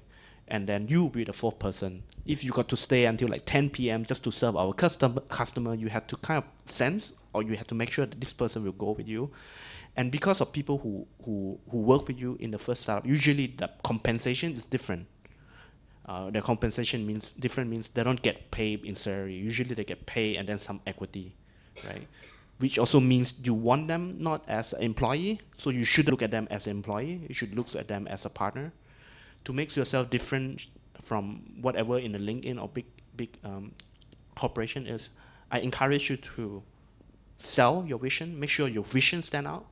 And then you will be the fourth person. If you got to stay until like 10 p.m. just to serve our customer, customer, you have to kind of sense or you have to make sure that this person will go with you. And because of people who, who, who work with you in the first startup, usually the compensation is different. Uh, the compensation means different means they don't get paid in salary. Usually they get paid and then some equity, right? Which also means you want them not as an employee, so you should look at them as an employee. You should look at them as a partner, to make yourself different from whatever in the LinkedIn or big big um, corporation is. I encourage you to sell your vision. Make sure your vision stand out,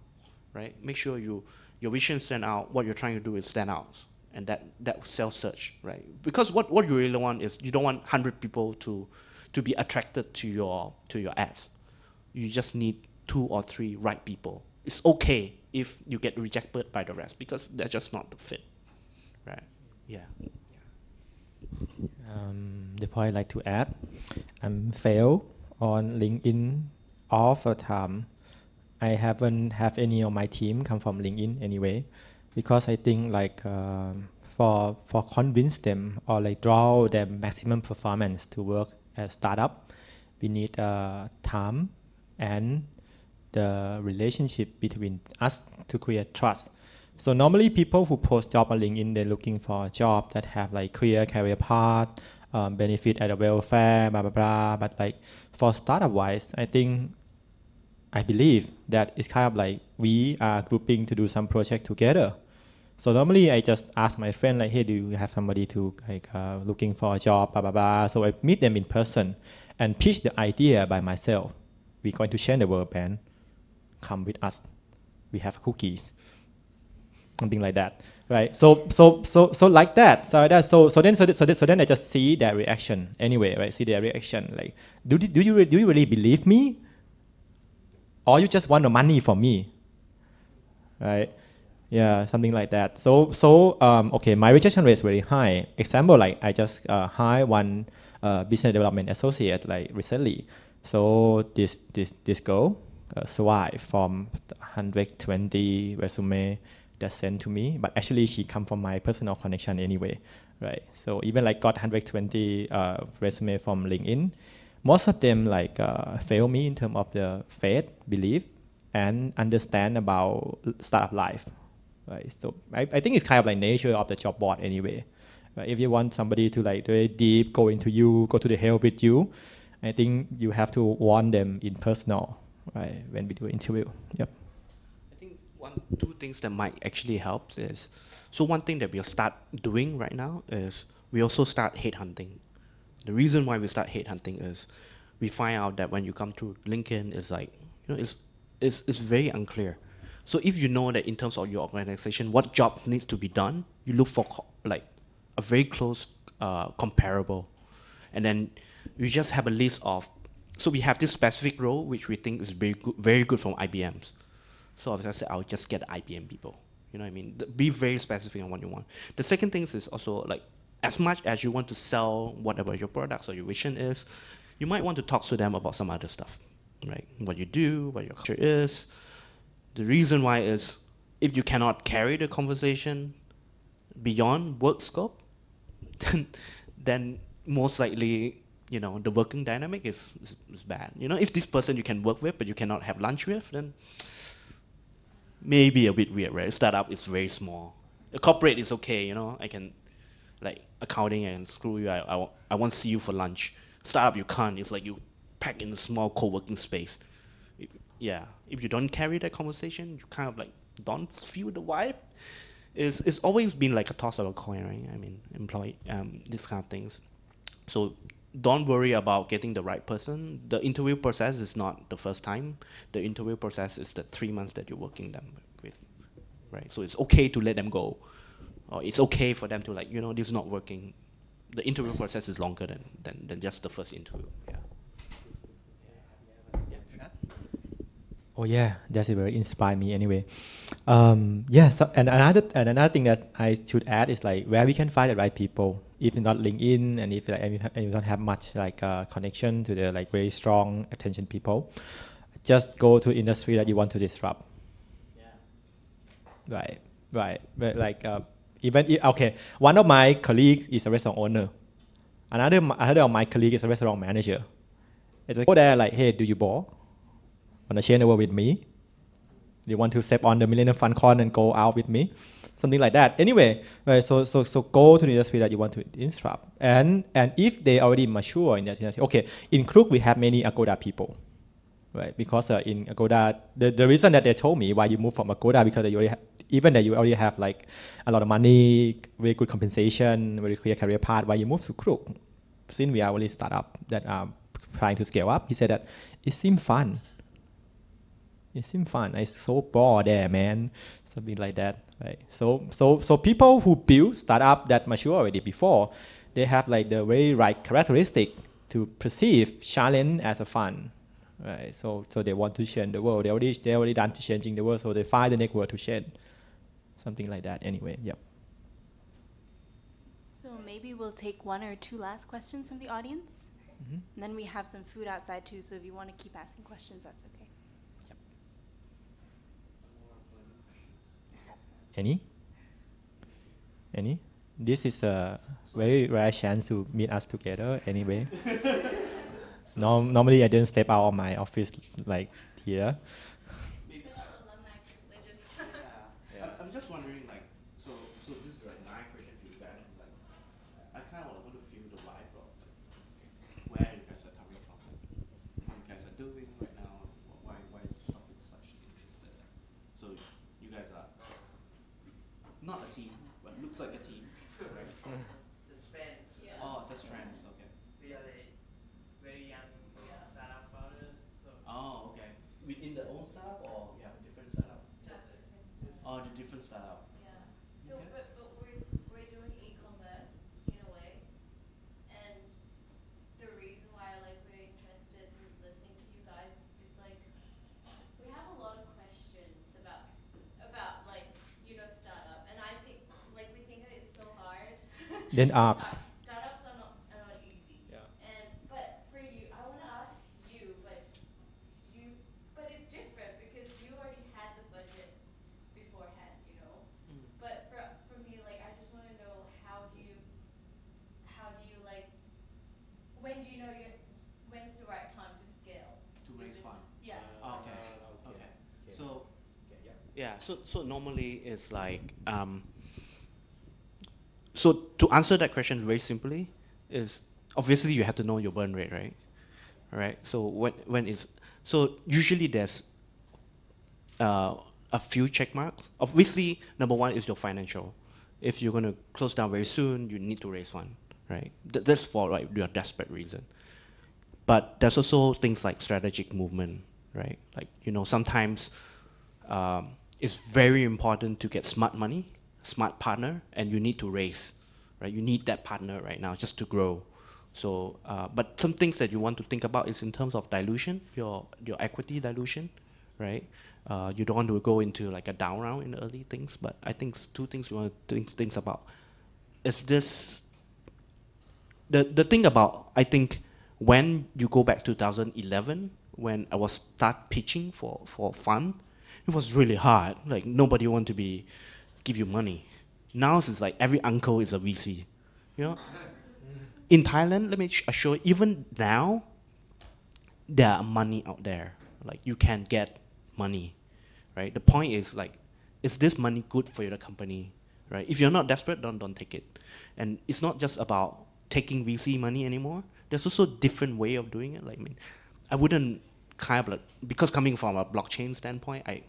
right? Make sure you your vision stand out. What you're trying to do is stand out and that that self search, right? Because what, what you really want is you don't want hundred people to to be attracted to your to your ads. You just need two or three right people. It's okay if you get rejected by the rest because they're just not the fit, right? Yeah. Um, the point I'd like to add, I'm fail on LinkedIn all the time. I haven't have any of my team come from LinkedIn anyway, because I think like um, for for convince them or like draw their maximum performance to work as startup, we need uh, time and the relationship between us to create trust. So normally people who post job on LinkedIn, they're looking for a job that have like clear career path, um, benefit at the welfare, blah, blah, blah. But like for startup wise, I think, I believe that it's kind of like we are grouping to do some project together. So normally I just ask my friend like, hey, do you have somebody to like uh, looking for a job, blah, blah, blah. So I meet them in person and pitch the idea by myself. We're going to change the world, man. Come with us. We have cookies something like that, right? So so so so like that. So that so so then so so, then, so then I just see their reaction anyway, right? See their reaction. Like, do do you do you really believe me, or you just want the money from me, right? Yeah, something like that. So so um, okay, my rejection rate is very high. Example like I just uh, hire one uh, business development associate like recently. So this this this girl uh, survived from 120 resume that sent to me, but actually she come from my personal connection anyway, right? So even like got 120 uh, resume from LinkedIn, most of them like uh, fail me in terms of the faith, belief, and understand about startup life, right? So I, I think it's kind of like nature of the job board anyway. Right? If you want somebody to like very deep go into you, go to the hell with you, I think you have to warn them in personal, right? When we do interview. Yep. One two things that might actually help is so one thing that we'll start doing right now is we also start hate hunting. The reason why we start hate hunting is we find out that when you come to LinkedIn, it's like you know it's it's it's very unclear. So if you know that in terms of your organization, what job needs to be done, you look for like a very close uh, comparable, and then you just have a list of. So we have this specific role which we think is very good, very good from IBMs. So I said, I'll just get IBM people. You know what I mean? Be very specific on what you want. The second thing is also like, as much as you want to sell whatever your products or your vision is, you might want to talk to them about some other stuff, right? What you do, what your culture is. The reason why is if you cannot carry the conversation beyond work scope, then, then most likely you know the working dynamic is, is, is bad. You know, if this person you can work with but you cannot have lunch with, then maybe a bit weird, right? A Startup is very small. A corporate is okay, you know. I can like accounting and screw you. I, I, I won't see you for lunch. Startup you can't. It's like you pack in a small co-working space. Yeah, if you don't carry that conversation, you kind of like don't feel the vibe. It's, it's always been like a toss of a coin, right? I mean, employee, um, these kind of things. So don't worry about getting the right person. The interview process is not the first time. The interview process is the three months that you're working them with, right? So it's okay to let them go, or it's okay for them to like, you know, this is not working. The interview process is longer than than, than just the first interview. Yeah. Oh yeah, that's very inspired me anyway. Um, yeah, so, and another and another thing that I should add is like where we can find the right people. If not LinkedIn, and if like, and you don't have much like uh, connection to the like very strong attention people, just go to industry that you want to disrupt. Yeah. Right, right. But like uh, even if, okay, one of my colleagues is a restaurant owner. Another another of my colleagues is a restaurant manager. It's like go there like, hey, do you bore? want to share the world with me? You want to step on the Millennium Falcon and go out with me? Something like that. Anyway, right, so, so, so go to the industry that you want to disrupt. And, and if they already mature in that industry, okay, in Klook we have many Agoda people. Right, because uh, in Agoda, the, the reason that they told me why you move from Agoda because you already have, even that you already have like a lot of money, very good compensation, very clear career path, why you move to Klook? Since we are only startup that are trying to scale up, he said that it seemed fun it seemed fun. I so bored there, man. Something like that, right? So, so, so people who build startup that mature already before, they have like the very right characteristic to perceive challenge as a fun, right? So, so they want to change the world. They already, they already done to changing the world, so they find the next world to change. Something like that. Anyway, yep. So maybe we'll take one or two last questions from the audience. Mm -hmm. And then we have some food outside too, so if you want to keep asking questions, that's okay. Any? Any? This is a very rare chance to meet us together anyway. Norm normally I didn't step out of my office like here. yeah. I'm just wondering like so so this is like my question to you guys like I kinda want to feel the vibe of like, where you guys are coming from. What you guys are doing right now, why why is something such interested. So you guys are not a team, but looks like a team, right? Just friends. Yeah. Oh, just friends, okay. We are the very young startup founders. So Oh, okay. Within the own startup or you have a different startup? Just different stuff. Oh, the different startup. Yeah. So, Okay. but, but we're, we're doing e-commerce in a way. And the reason why like we're interested in listening to you guys is like, we have a lot of questions about, about like, you know, startup. And I think, like, we think that it's so hard. Then apps. Start- Startups are not, are not easy. Yeah. And, but for you, I wanna ask you, but you, but it's different because you already had the budget beforehand, you know? But for, for me, like, I just wanna know, how do you, how do you like, when do you know you're, when's the right time to scale? To your raise business? fund. Yeah. Okay. Okay. So yeah, so so normally it's like um, so to answer that question very simply is obviously you have to know your burn rate, right? Right. So when when is so usually there's uh, a few check marks. Obviously, number one is your financial. If you're going to close down very soon, you need to raise one, right? Th- that's for like your desperate reason. But there's also things like strategic movement, right? Like you know sometimes um, it's very important to get smart money, smart partner, and you need to raise, right? You need that partner right now just to grow. So, uh, but some things that you want to think about is in terms of dilution, your your equity dilution, right? Uh, you don't want to go into like a down round in early things, but I think two things you want to think things about. Is this the the thing about I think when you go back 2011 when I was start pitching for for fund, it was really hard. Like nobody want to be give you money. Now it's like every uncle is a VC, you know. In Thailand, let me assure you, even now, there are money out there. Like you can get money, right? The point is like, is this money good for your company, right? If you're not desperate, don't don't take it. And it's not just about taking VC money anymore. There's also a different way of doing it. Like I mean, I wouldn't kind of like, because coming from a blockchain standpoint, I I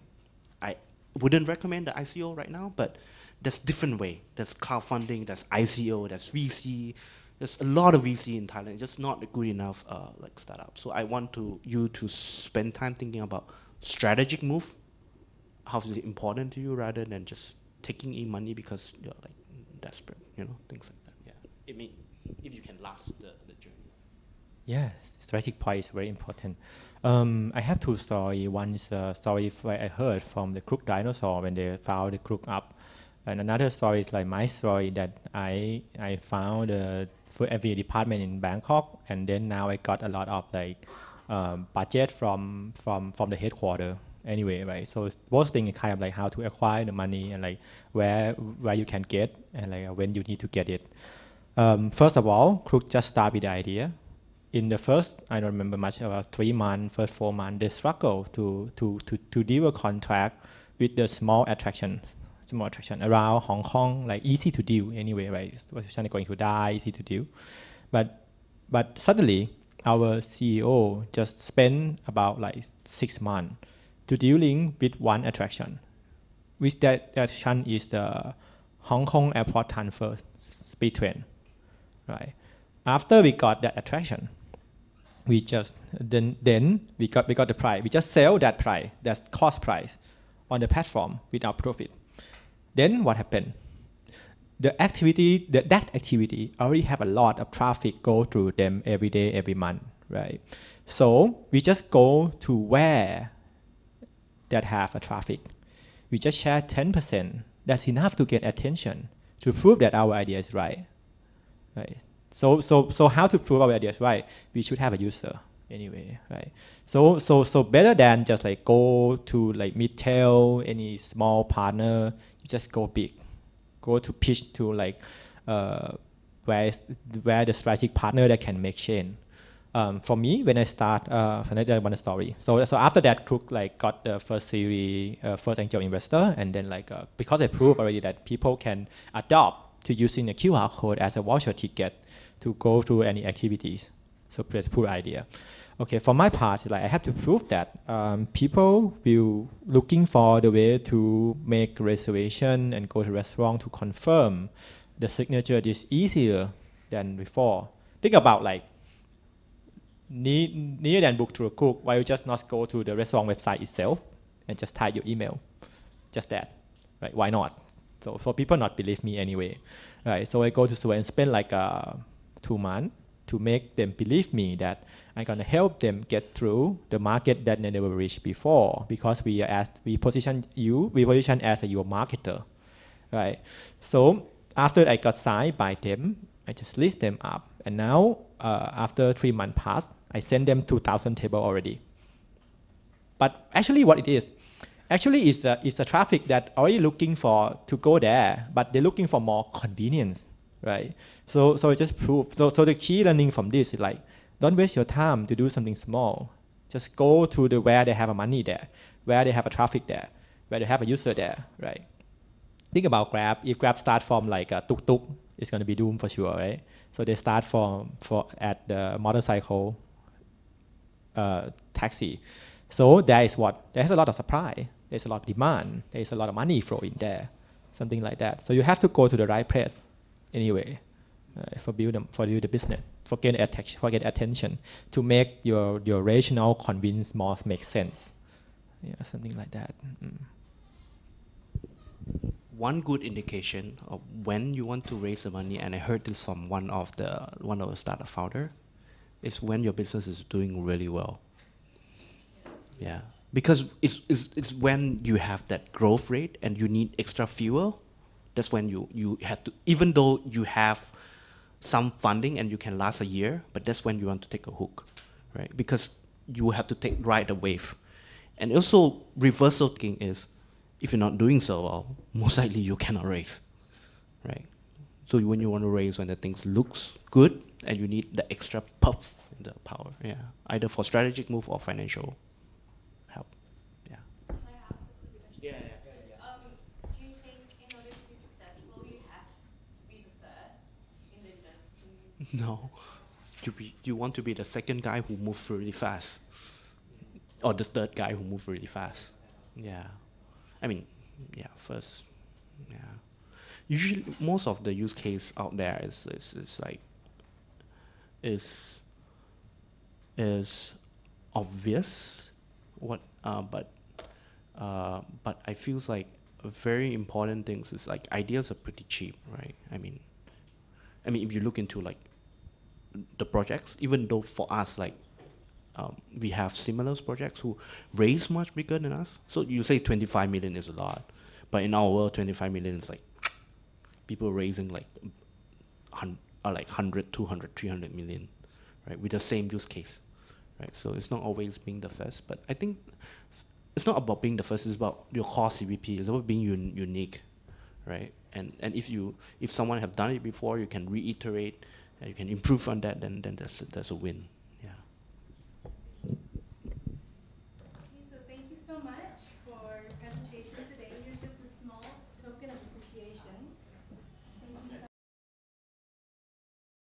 wouldn't recommend the ICO right now, but there's different way. There's crowdfunding, there's ICO, there's VC. There's a lot of VC in Thailand. It's just not a good enough uh, like startup. So I want to you to spend time thinking about strategic move. How is it important to you rather than just taking in money because you're like desperate, you know, things like that. Yeah. It mean if you can last the, the journey. Yes, strategic point is very important. Um, I have two stories. One is a story I heard from the Klook dinosaur when they found the Klook up. And another story is like my story that I I found the food FA department in Bangkok, and then now I got a lot of like um, budget from from from the headquarter. Anyway, right? So both things kind of like how to acquire the money and like where where you can get and like when you need to get it. Um, first of all, Klook just start with the idea. In the first, I don't remember much about three months, first four months, they struggle to to to to deal a contract with the small attractions small attraction around Hong Kong, like easy to do anyway, right? It's going to die, easy to do. But but suddenly our CEO just spent about like six months to dealing with one attraction, which that attraction is the Hong Kong Airport Transfer Speed Train, right? After we got that attraction, we just then then we got we got the price. We just sell that price, that cost price, on the platform without profit. Then what happened? The activity, the, that activity already have a lot of traffic go through them every day, every month, right? So we just go to where that have a traffic. We just share 10%. That's enough to get attention to prove that our idea is right. Right. So so so how to prove our idea is right? We should have a user anyway, right? So so so better than just like go to like midtail any small partner you just go big, go to pitch to like uh, where where the strategic partner that can make change. Um, for me, when I start, uh, when I one story. So so after that, Klook like got the first series, uh, first angel investor, and then like uh, because I proved already that people can adopt to using a QR code as a voucher ticket to go through any activities. So pretty poor idea. Okay, for my part, like I have to prove that um, people will looking for the way to make reservation and go to restaurant to confirm the signature is easier than before. Think about like need, near than book through a cook, why you just not go to the restaurant website itself and just type your email, just that, right? Why not? So for people not believe me anyway, right? So I go to Sweden and spend like uh, two months to make them believe me that I'm gonna help them get through the market that they never reached before because we are as we position you, we position as a your marketer, right? So after I got signed by them, I just list them up, and now uh, after three months passed, I send them 2,000 table already. But actually, what it is, actually it's a, is a traffic that already looking for to go there, but they're looking for more convenience right? So so it just prove. So so the key learning from this is like, don't waste your time to do something small. Just go to the where they have a money there, where they have a traffic there, where they have a user there, right? Think about Grab. If Grab start from like a tuk tuk, it's going to be doomed for sure, right? So they start from for at the motorcycle uh, taxi. So there is what there's a lot of supply. There's a lot of demand. There's a lot of money flowing there, something like that. So you have to go to the right place anyway uh, for build them, for build the business for get attention for get attention to make your your rational convince more make sense yeah something like that mm. one good indication of when you want to raise the money and i heard this from one of the one of the startup founder is when your business is doing really well yeah because it's, it's, it's when you have that growth rate and you need extra fuel that's when you, you have to, even though you have some funding and you can last a year, but that's when you want to take a hook, right? Because you have to take ride the wave. And also reversal thinking is, if you're not doing so well, most likely you cannot raise, right? So when you want to raise, when the things looks good, and you need the extra puff in the power, yeah, either for strategic move or financial help, yeah. Yeah, yeah. Um, do you think in order to be successful, you have to be the first in the industry? No, you be you want to be the second guy who moves really fast, or the third guy who moves really fast. Yeah, I mean, yeah, first, yeah. Usually, most of the use case out there is is, is like is is obvious, what uh, but uh, but I feels like very important things is like ideas are pretty cheap, right? I mean, I mean, if you look into like the projects, even though for us, like, um, we have similar projects who raise much bigger than us. So you say 25 million is a lot, but in our world, 25 million is like people raising like, hun- uh, like 100, 200, 300 million, right, with the same use case, right? So it's not always being the first, but I think it's not about being the first, it's about your core CVP, it's about being un- unique, right? And, and if you if someone have done it before, you can reiterate, and you can improve on that, then, then that's, that's a win.